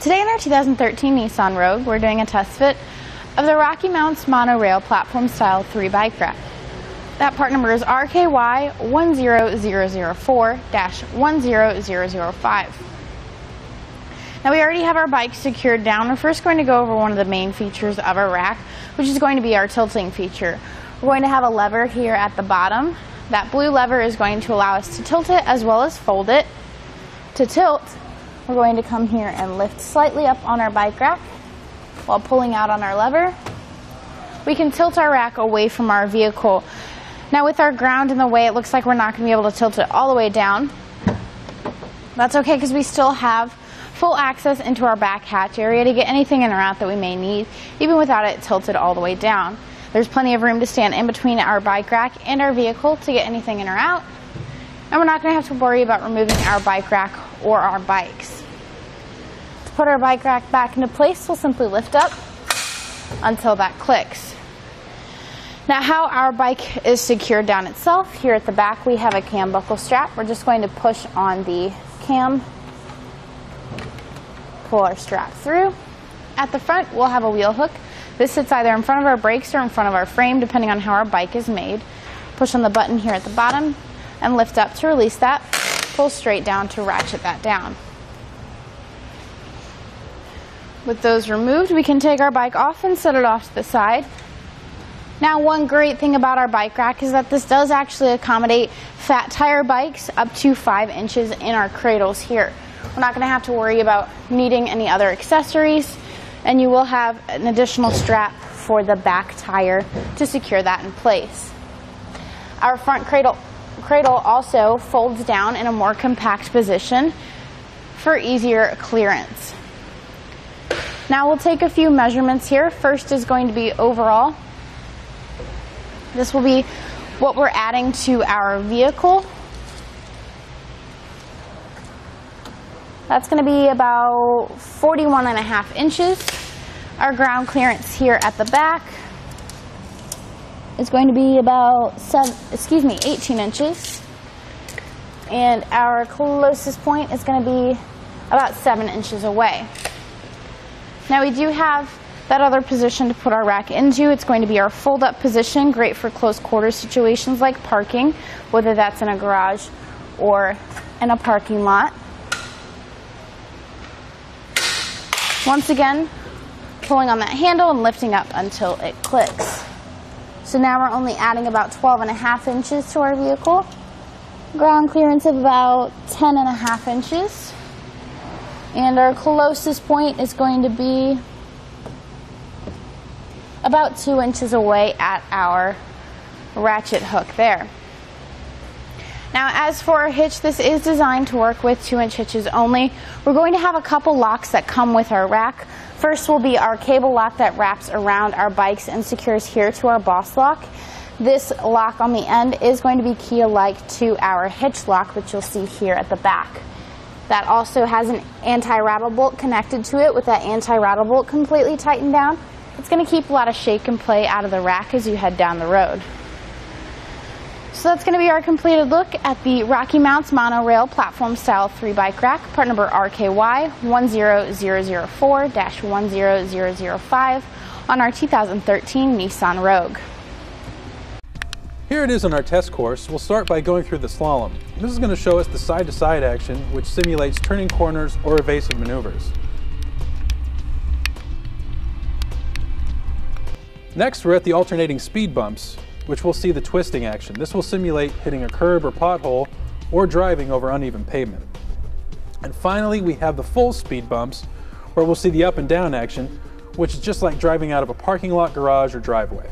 Today in our 2013 Nissan Rogue, we're doing a test fit of the Rocky Mounts Monorail Platform Style 3 bike rack. That part number is RKY10004-10005. Now we already have our bike secured down. We're first going to go over one of the main features of our rack, which is going to be our tilting feature. We're going to have a lever here at the bottom. That blue lever is going to allow us to tilt it as well as fold it. To tilt, we're going to come here and lift slightly up on our bike rack while pulling out on our lever. We can tilt our rack away from our vehicle. Now with our ground in the way, it looks like we're not going to be able to tilt it all the way down. That's okay because we still have full access into our back hatch area to get anything in or out that we may need, even without it tilted all the way down. There's plenty of room to stand in between our bike rack and our vehicle to get anything in or out. And we're not going to have to worry about removing our bike rack or our bikes To put our bike rack back into place, we'll simply lift up until that clicks. Now how our bike is secured down itself, here at the back we have a cam buckle strap. We're just going to push on the cam, pull our strap through. At the front we'll have a wheel hook. This sits either in front of our brakes or in front of our frame depending on how our bike is made. Push on the button here at the bottom and lift up to release that. Pull straight down to ratchet that down. With those removed, we can take our bike off and set it off to the side. Now, one great thing about our bike rack is that this does actually accommodate fat tire bikes up to five inches in our cradles here. We're not going to have to worry about needing any other accessories, and you will have an additional strap for the back tire to secure that in place. Our front cradle, cradle also folds down in a more compact position for easier clearance. Now we'll take a few measurements here. First is going to be overall. This will be what we're adding to our vehicle. That's going to be about 41 and a half inches. Our ground clearance here at the back is going to be about seven, excuse me, 18 inches. And our closest point is going to be about seven inches away. Now we do have that other position to put our rack into. It's going to be our fold up position, great for close quarter situations like parking, whether that's in a garage or in a parking lot. Once again, pulling on that handle and lifting up until it clicks. So now we're only adding about 12 and a half inches to our vehicle. Ground clearance of about 10 and a half inches. And our closest point is going to be about two inches away at our ratchet hook there. Now as for our hitch, this is designed to work with two inch hitches only. We're going to have a couple locks that come with our rack. First will be our cable lock that wraps around our bikes and secures here to our boss lock. This lock on the end is going to be key-alike to our hitch lock, which you'll see here at the back. That also has an anti-rattle bolt connected to it with that anti-rattle bolt completely tightened down. It's going to keep a lot of shake and play out of the rack as you head down the road. So that's going to be our completed look at the Rocky Mounts Monorail Platform Style 3 Bike Rack, part number RKY10004-10005 on our 2013 Nissan Rogue. Here it is on our test course. We'll start by going through the slalom. This is going to show us the side-to-side -side action, which simulates turning corners or evasive maneuvers. Next, we're at the alternating speed bumps, which we'll see the twisting action. This will simulate hitting a curb or pothole or driving over uneven pavement. And finally, we have the full speed bumps, where we'll see the up and down action, which is just like driving out of a parking lot, garage, or driveway.